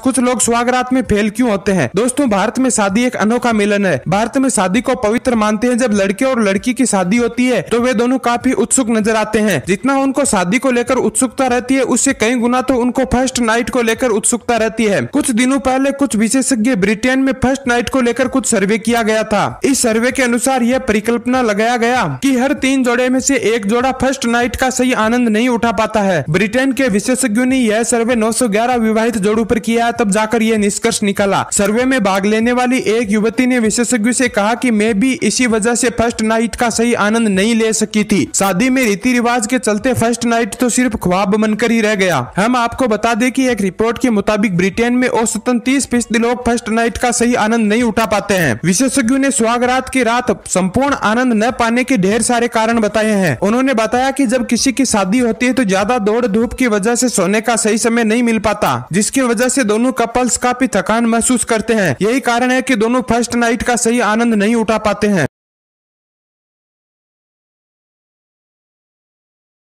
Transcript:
कुछ लोग स्वागरात में फेल क्यों होते हैं? दोस्तों, भारत में शादी एक अनोखा मिलन है। भारत में शादी को पवित्र मानते हैं। जब लड़के और लड़की की शादी होती है तो वे दोनों काफ़ी उत्सुक नज़र आते हैं। जितना उनको शादी को लेकर उत्सुकता रहती है, उससे कई गुना तो उनको फ़र्स्ट नाइट को लेकर उत्सुकता रहती है। कुछ दिनों पहले कुछ विशेषज्ञ ब्रिटेन में फ़र्स्ट नाइट को लेकर कुछ सर्वे किया गया था। इस सर्वे के अनुसार यह परिकल्पना लगाया गया कि हर तीन जोड़े में से एक जोड़ा फ़र्स्ट नाइट का सही आनंद नहीं उठा पाता है। ब्रिटेन के विशेषज्ञों ने यह सर्वे 911 विवाहित जोड़ों पर किया है तब जाकर यह निष्कर्ष निकाला। सर्वे में भाग लेने वाली एक युवती ने विशेषज्ञ से कहा कि मैं भी इसी वजह से फ़र्स्ट नाइट का सही आनंद नहीं ले सकी थी। शादी में रीति रिवाज के चलते फ़र्स्ट नाइट तो सिर्फ़ ख्वाब बनकर ही रह गया। हम आपको बता दें कि एक रिपोर्ट के मुताबिक ब्रिटेन में औसतन तीस फ़ीसदी लोग फ़र्स्ट नाइट का सही आनंद नहीं उठा पाते हैं। विशेषज्ञों ने सुहागरात की रात संपूर्ण आनंद न पाने के ढेर सारे कारण बताए हैं। उन्होंने बताया कि जब किसी की शादी होती है तो ज़्यादा दौड़ धूप की वजह से सोने का सही समय नहीं मिल पाता, जिसकी वजह से दोनों कपल्स काफ़ी थकान महसूस करते हैं। यही कारण है कि दोनों फ़र्स्ट नाइट का सही आनंद नहीं उठा पाते हैं।